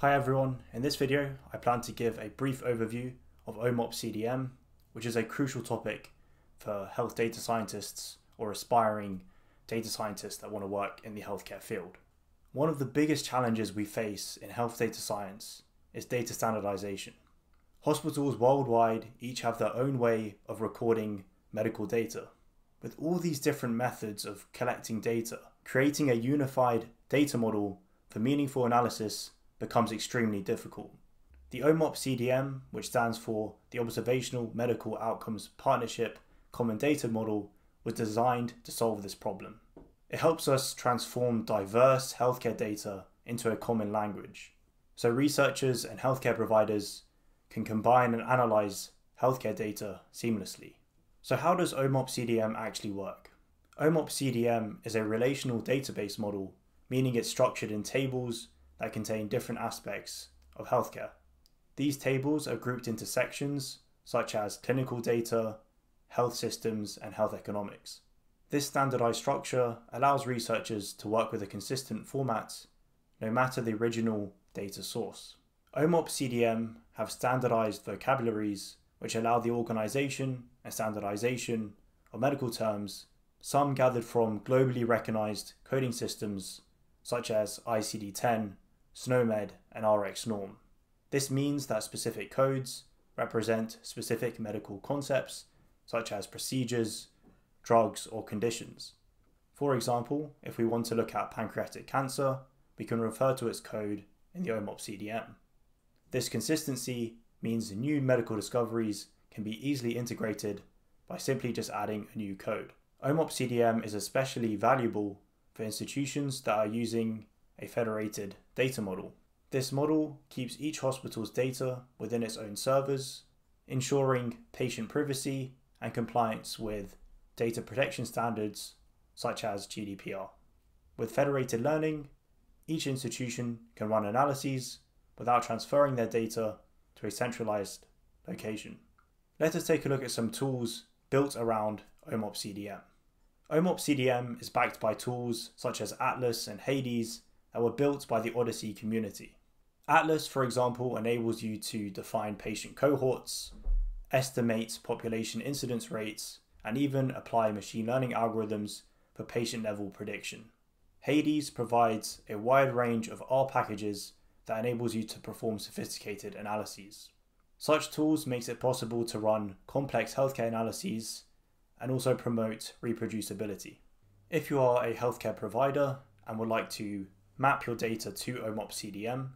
Hi everyone, in this video I plan to give a brief overview of OMOP CDM, which is a crucial topic for health data scientists or aspiring data scientists that want to work in the healthcare field. One of the biggest challenges we face in health data science is data standardization. Hospitals worldwide each have their own way of recording medical data. With all these different methods of collecting data, creating a unified data model for meaningful analysis becomes extremely difficult. The OMOP CDM, which stands for the Observational Medical Outcomes Partnership Common Data Model, was designed to solve this problem. It helps us transform diverse healthcare data into a common language, so researchers and healthcare providers can combine and analyze healthcare data seamlessly. So, how does OMOP CDM actually work? OMOP CDM is a relational database model, meaning it's structured in tables that contain different aspects of healthcare. These tables are grouped into sections such as clinical data, health systems, and health economics. This standardized structure allows researchers to work with a consistent format no matter the original data source. OMOP CDM have standardized vocabularies which allow the organization and standardization of medical terms, some gathered from globally recognized coding systems such as ICD 10, SNOMED, and RxNorm. This means that specific codes represent specific medical concepts such as procedures, drugs, or conditions. For example, if we want to look at pancreatic cancer, we can refer to its code in the OMOP CDM. This consistency means new medical discoveries can be easily integrated by simply just adding a new code. OMOP CDM is especially valuable for institutions that are using a federated data model. This model keeps each hospital's data within its own servers, ensuring patient privacy and compliance with data protection standards such as GDPR. With federated learning, each institution can run analyses without transferring their data to a centralized location. Let us take a look at some tools built around OMOP CDM. OMOP CDM is backed by tools such as Atlas and Hades that were built by the OHDSI community. Atlas, for example, enables you to define patient cohorts, estimate population incidence rates, and even apply machine learning algorithms for patient level prediction. Hades provides a wide range of R packages that enables you to perform sophisticated analyses. Such tools makes it possible to run complex healthcare analyses and also promote reproducibility. If you are a healthcare provider and would like to map your data to OMOP CDM,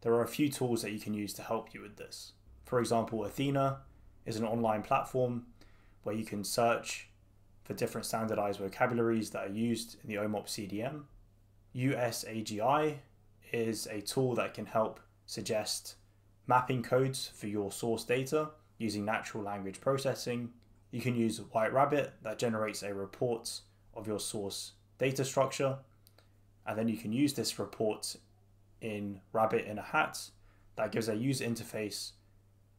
there are a few tools that you can use to help you with this. For example, Athena is an online platform where you can search for different standardized vocabularies that are used in the OMOP CDM. USAGI is a tool that can help suggest mapping codes for your source data using natural language processing. You can use White Rabbit that generates a report of your source data structure, and then you can use this report in Rabbit in a Hat that gives a user interface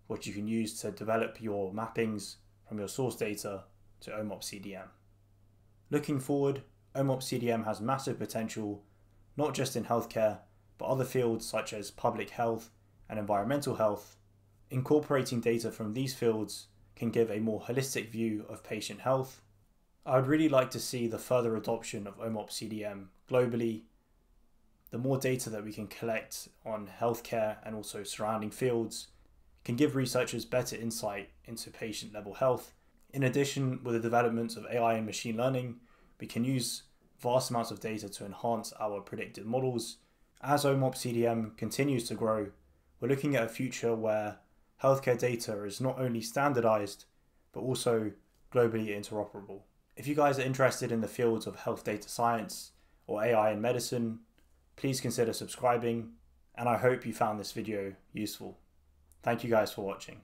which you can use to develop your mappings from your source data to OMOP CDM. Looking forward, OMOP CDM has massive potential not just in healthcare but other fields such as public health and environmental health, incorporating data from these fields can give a more holistic view of patient health. I would really like to see the further adoption of OMOP CDM globally. The more data that we can collect on healthcare and also surrounding fields can give researchers better insight into patient level health. In addition, with the development of AI and machine learning, we can use vast amounts of data to enhance our predictive models as OMOP CDM continues to grow, we're looking at a future where healthcare data is not only standardized, but also globally interoperable. If you guys are interested in the fields of health data science or AI in medicine, please consider subscribing, and I hope you found this video useful. Thank you guys for watching.